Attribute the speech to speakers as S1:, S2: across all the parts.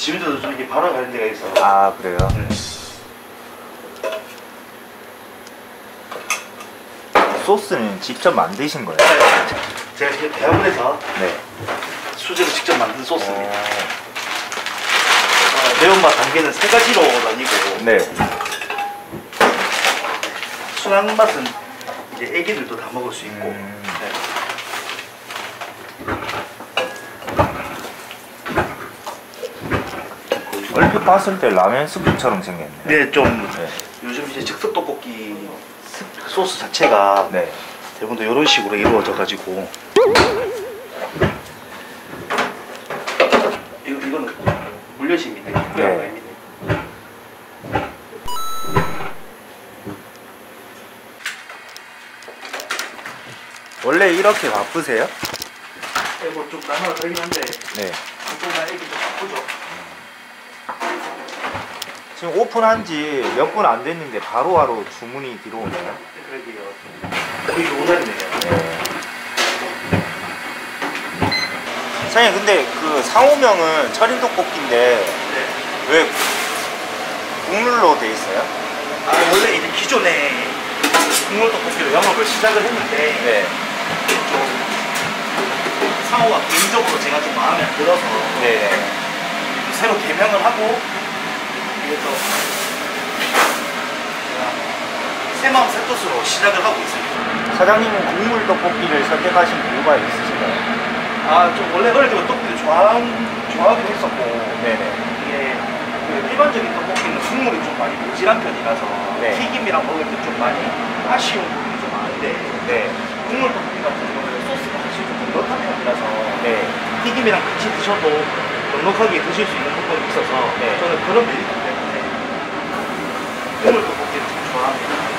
S1: 지금도 좀 이렇게 바로 가는 데가 있어.
S2: 아 그래요?
S1: 네.
S2: 소스는 직접 만드신 거예요?
S1: 제가 지금 대학원에서
S2: 네.
S1: 수제로 직접 만든 소스입니다.
S2: 어,
S1: 어, 매운맛 단계는 세 가지로 나뉘고
S2: 네.
S1: 순한 맛은 이제 애기들도 다 먹을 수 있고
S2: 음.
S1: 네.
S2: 얼핏 봤을 때 라면 스프처럼 생겼네.
S1: 근데 좀
S2: 네.
S1: 요즘 이제 즉석 떡볶이 소스 자체가
S2: 네.
S1: 대부분 이런 식으로 이루어져 가지고 이거 이거는 물엿입니다.
S2: 네.
S1: 네.
S2: 원래 이렇게 바쁘세요?
S1: 뭐좀 나눠 다르긴 한데
S2: 네.
S1: 조금만 애기 좀 바쁘죠.
S2: 지금 오픈한 지 몇 분 안 됐는데 바로바로 주문이 들어오네요.
S1: 그러게요. 거의 오늘이네요.
S2: 네. 사장님 근데 그 상호명은 철인 떡볶이인데
S1: 네.
S2: 왜 국물로 돼 있어요?
S1: 아 원래 이제 기존에 국물 떡볶이로 영업을 시작을 했는데
S2: 네.
S1: 좀 상호가 개인적으로 제가 좀 마음에 안 들어서
S2: 네.
S1: 좀 새로 개명을 하고 이게 또 제가 새 마음 새 뜻으로 시작을 하고 있습니다.
S2: 사장님은 국물 떡볶이를 선택하신 이유가 있으신가요?
S1: 아 좀 원래 어릴 때부터 떡볶이를 좋아 좋아하긴 했었고
S2: 네네.
S1: 이게 그 일반적인 떡볶이는 국물이 좀 많이 모질한 편이라서
S2: 네.
S1: 튀김이랑 먹을 때 좀 많이 아쉬운 부분이 좀 많은데
S2: 네.
S1: 국물 떡볶이 같은 경우는 소스가 사실 좀 넉넉한 편이라서
S2: 네.
S1: 튀김이랑 같이 드셔도 넉넉하게 드실 수 있는 부분이 있어서
S2: 네.
S1: 저는 그런 메리트 때문에 국물 떡볶이를 좀 좋아합니다.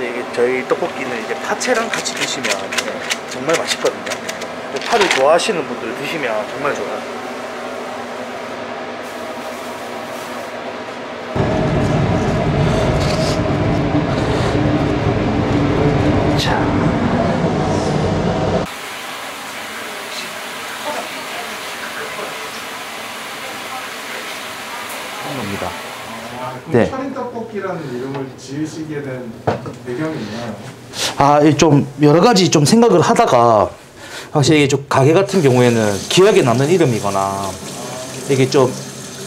S1: 이게 저희 떡볶이는 이제 파채랑 같이 드시면 정말 맛있거든요. 또 파를 좋아하시는 분들 드시면 정말 좋아요. 자. 겁니다.
S3: 네. 철인 떡볶이라는 이름을 지으시게 된 배경이 있나요?
S1: 아, 이좀 여러 가지 좀 생각을 하다가 확실히 좀 가게 같은 경우에는 기억에 남는 이름이거나 이게 좀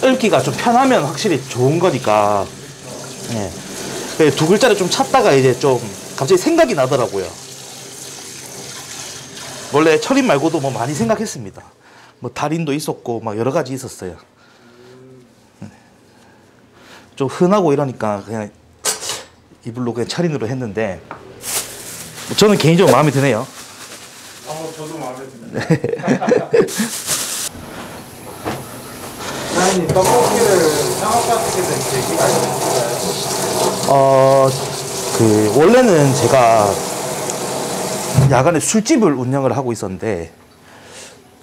S1: 읽기가 좀 편하면 확실히 좋은 거니까 예. 그두 글자를 좀 찾다가 이제 좀 갑자기 생각이 나더라고요. 원래 철인 말고도 뭐 많이 생각했습니다. 뭐 달인도 있었고 막 여러 가지 있었어요. 예. 좀 흔하고 이러니까 그냥 이불로 그냥 철인으로 했는데 뭐 저는 개인적으로 마음에 드네요.
S3: 어, 저도 마음에 듭니다. 사장님 떡볶이를 창업하시게 된 계기가 있으신가요?
S1: 어, 그 원래는 제가 야간에 술집을 운영을 하고 있었는데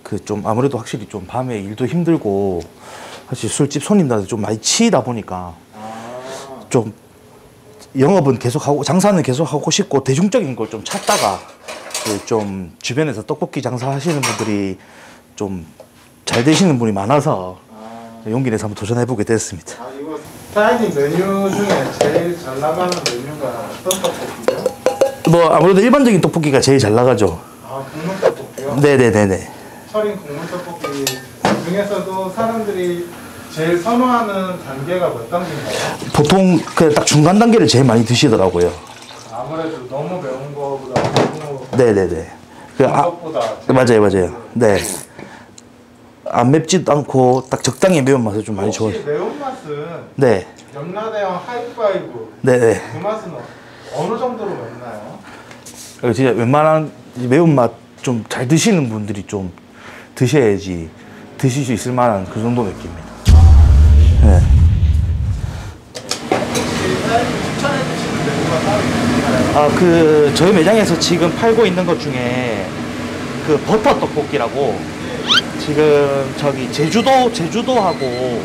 S1: 그 좀 아무래도 확실히 좀 밤에 일도 힘들고 사실 술집 손님들한테 좀 많이 치이다 보니까 좀 영업은 계속 하고 장사는 계속 하고 싶고 대중적인 걸 좀 찾다가 그좀 주변에서 떡볶이 장사하시는 분들이 좀 잘 되시는 분이 많아서 용기 내서 한번 도전해보게 됐습니다.
S3: 아, 이거 사장님 메뉴 중에 제일 잘 나가는 메뉴가 떡볶이죠?
S1: 뭐 아무래도 일반적인 떡볶이가 제일 잘 나가죠.
S3: 아, 국물 떡볶이요?
S1: 네네네네.
S3: 철인 국물 떡볶이 중에서도 사람들이 제일 선호하는 단계가 몇 단계인가요?
S1: 보통 그딱 중간 단계를 제일 많이 드시더라고요.
S3: 아무래도 너무 매운 거보다 너무
S1: 네네네. 그 아,
S3: 것보다
S1: 맞아요 맞아요. 네. 안 맵지도 않고 딱 적당히 매운 맛을 좀 많이 좋아해요.
S3: 혹시 매운 맛은
S1: 네.
S3: 염라대왕 하이파이브
S1: 네네.
S3: 그 맛은 어- 어느 정도로 맵나요?
S1: 어, 진짜 웬만한 이 매운맛 좀 잘 드시는 분들이 좀 드셔야지 드실 수 있을 만한 그 정도 느낌입니다. 네. 아, 그 저희 매장에서 지금 팔고 있는 것 중에 그 버터 떡볶이라고 지금 저기 제주도 제주도하고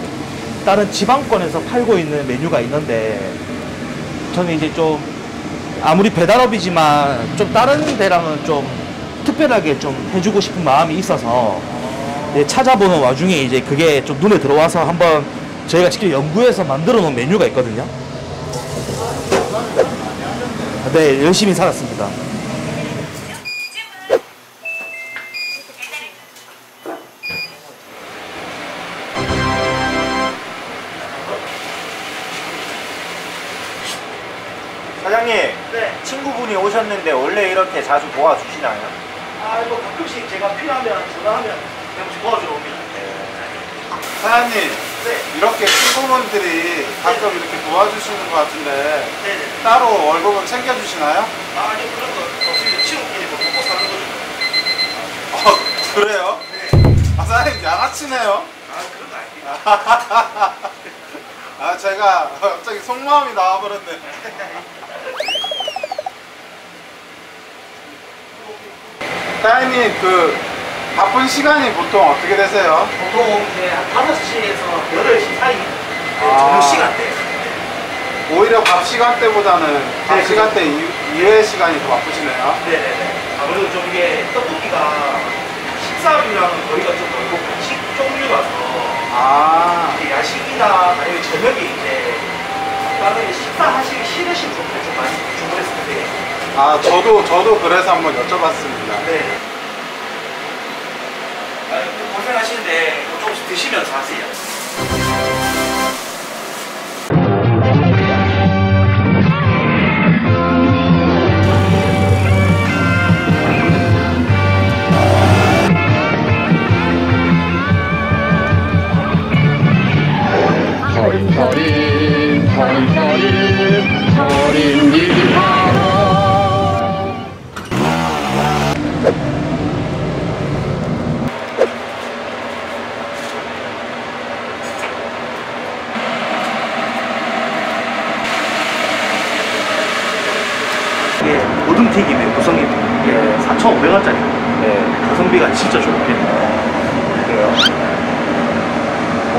S1: 다른 지방권에서 팔고 있는 메뉴가 있는데 저는 이제 좀 아무리 배달업이지만 좀 다른 데랑은 좀 특별하게 좀 해주고 싶은 마음이 있어서 찾아보는 와중에 이제 그게 좀 눈에 들어와서 한번 저희가 직접 연구해서 만들어 놓은 메뉴가 있거든요. 네, 열심히 살았습니다.
S2: 사장님,
S1: 네.
S2: 친구분이 오셨는데 원래 이렇게 자주 도와주시나요?
S1: 아, 이거 가끔씩 제가 필요하면 전화하면 혹시 도와주러 옵니다.
S3: 사장님
S1: 네.
S3: 이렇게 친구분들이 가끔 이렇게 도와주시는 것 같은데
S1: 네네.
S3: 따로 월급은 챙겨주시나요?
S1: 아, 아니 그런 거 없습니다. 친구끼리 뭐 먹고 사는 거죠.
S3: 어 그래요?
S1: 네.
S3: 아 사장님 양아치네요
S1: 아, 그런 거 아닙니다.
S3: 아 제가 갑자기 속마음이 나와버렸네 사장님 그 바쁜 시간이 보통 어떻게 되세요?
S1: 보통 이제 한 5시에서 8시 사이
S3: 아.
S1: 저녁 시간대.
S3: 오히려 밥 시간대보다는 밥
S1: 네,
S3: 시간대 이- 이외의 시간이 더 바쁘시네요
S1: 네네네. 아무래도 좀 이게 떡볶이가 식사류랑은 거리가 좀 멀고 간식 종류라서
S3: 아
S1: 야식이나 아니면 저녁에 이제 다른 식사하시기 싫으신 분들 좀 많이 주문했을 텐데.
S3: 아 저도 저도 그래서 한번 여쭤봤습니다.
S1: 네. 아유, 이거 조금씩 드시면서 하세요.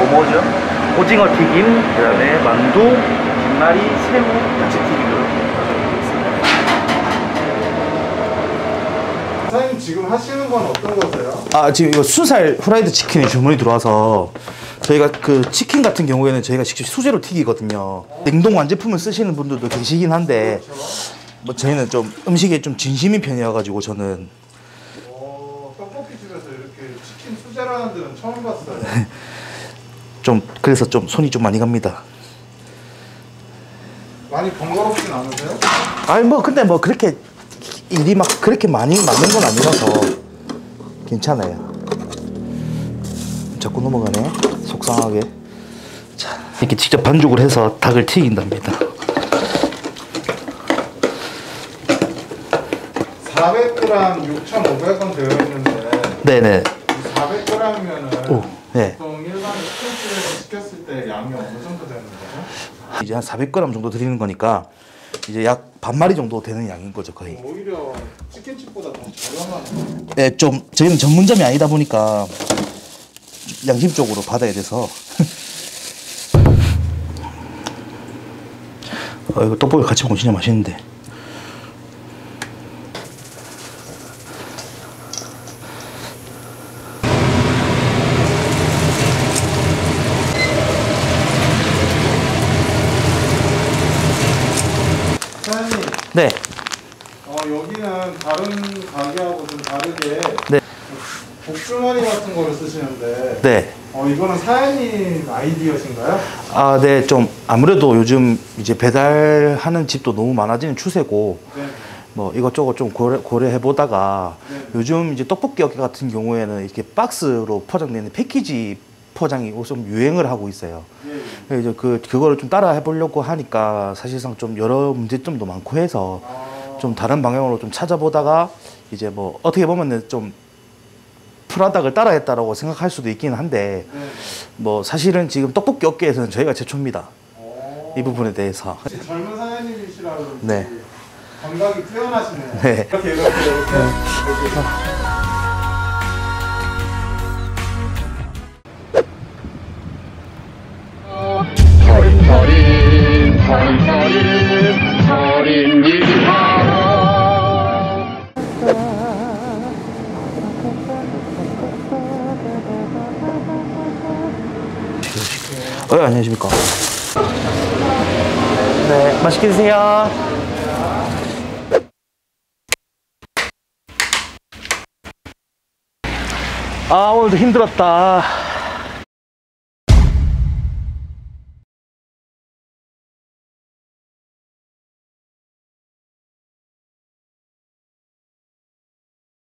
S1: 뭐 뭐죠? 오징어 튀김, 그 다음에 만두, 김말이, 새우, 야채 튀김 이렇게
S3: 사장님 지금 하시는 건 어떤 거세요?
S1: 아 지금 이거 순살 후라이드 치킨이 주문이 들어와서 저희가 그 치킨 같은 경우에는 저희가 직접 수제로 튀기거든요. 냉동 완제품을 쓰시는 분들도 계시긴 한데 뭐 저희는 좀 음식에 좀 진심인 편이어가지고 저는
S3: 어, 떡볶이 집에서 이렇게 치킨 수제라는 데는 처음 봤어요.
S1: 좀 그래서 좀 손이 좀 많이 갑니다.
S3: 많이 번거롭진 않으세요?
S1: 아니 뭐 근데 뭐 그렇게 일이 막 그렇게 많이 많은 건 아니라서 괜찮아요. 자꾸 넘어가네. 속상하게. 자 이렇게 직접 반죽을 해서 닭을 튀긴답니다.
S3: 400g 6,500원 되어 있는데
S1: 네네.
S3: 400g이면은
S1: 오, 네.
S3: 일반 치킨집에서 시켰을 때 양이 어느 정도 되는 거죠?
S1: 이제 한 400g 정도 드리는 거니까 이제 약 반마리 정도 되는 양인 거죠 거의.
S3: 오히려 치킨집보다 더 저렴한
S1: 네, 좀 저희는 전문점이 아니다 보니까 양심적으로 받아야 돼서. 어, 이거 떡볶이 같이 먹으면 진짜 맛있는데.
S3: 사장님
S1: 네,
S3: 어, 여기는 다른 가게하고 좀 다르게
S1: 네.
S3: 복주머니 같은 거를 쓰시는데
S1: 네.
S3: 어, 이거는 사장님 아이디어신가요?
S1: 아, 네, 좀 아무래도 요즘 이제 배달하는 집도 너무 많아지는 추세고
S3: 네.
S1: 뭐 이것저것 좀 고려, 고려해 보다가
S3: 네.
S1: 요즘 이제 떡볶이 업계 같은 경우에는 이렇게 박스로 포장되는 패키지 포장이 좀 유행을 하고 있어요. 그래서 이제 그 그거를 좀 따라 해 보려고 하니까 사실상 좀 여러 문제점도 많고 해서
S3: 아,
S1: 좀 다른 방향으로 좀 찾아보다가 이제 뭐 어떻게 보면은 좀 프라닥을 따라했다라고 생각할 수도 있긴 한데
S3: 네.
S1: 뭐 사실은 지금 떡볶이 업계에서는 저희가 최초입니다.
S3: 어,
S1: 이 부분에 대해서.
S3: 젊은 사장님이시라 그런지
S1: 네.
S3: 감각이 뛰어나시네요.
S1: 네.
S3: 이렇게 이렇게 이렇게. 이렇게.
S1: 어, 안녕하십니까. 네, 맛있게 드세요. 아, 오늘도 힘들었다.